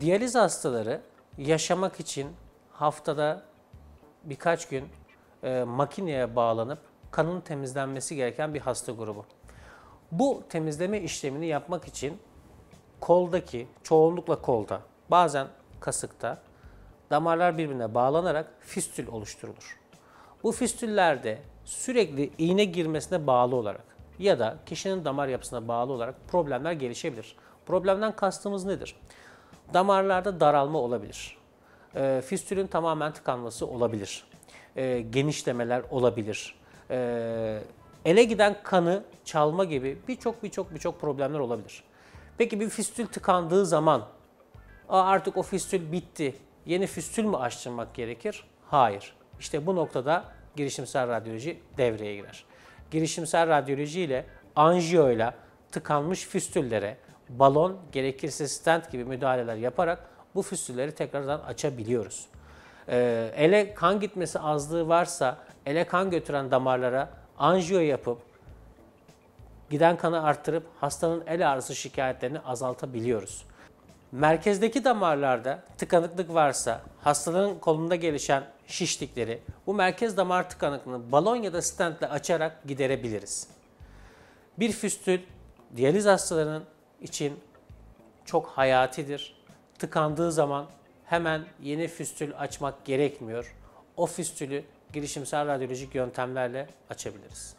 Diyaliz hastaları yaşamak için haftada birkaç gün e, makineye bağlanıp kanın temizlenmesi gereken bir hasta grubu. Bu temizleme işlemini yapmak için koldaki, çoğunlukla kolda, bazen kasıkta damarlar birbirine bağlanarak fistül oluşturulur. Bu fistüllerde sürekli iğne girmesine bağlı olarak ya da kişinin damar yapısına bağlı olarak problemler gelişebilir. Problemden kastımız nedir? Damarlarda daralma olabilir. E, fistülün tamamen tıkanması olabilir. E, genişlemeler olabilir. E, ele giden kanı çalma gibi birçok birçok birçok problemler olabilir. Peki bir fistül tıkandığı zaman artık o fistül bitti. Yeni fistül mü açtırmak gerekir? Hayır. İşte bu noktada girişimsel radyoloji devreye girer. Girişimsel radyoloji ile anjiyo ile tıkanmış fistüllere balon gerekirse stent gibi müdahaleler yaparak bu fistülleri tekrardan açabiliyoruz. Ee, ele kan gitmesi azlığı varsa ele kan götüren damarlara anjiyo yapıp giden kanı arttırıp hastanın el ağrısı şikayetlerini azaltabiliyoruz. Merkezdeki damarlarda tıkanıklık varsa hastanın kolunda gelişen şişlikleri bu merkez damar tıkanıklığını balon ya da stentle açarak giderebiliriz. Bir füstül diyaliz hastalarının için çok hayatidir. Tıkandığı zaman hemen yeni füstül açmak gerekmiyor. O füstülü girişimsel radyolojik yöntemlerle açabiliriz.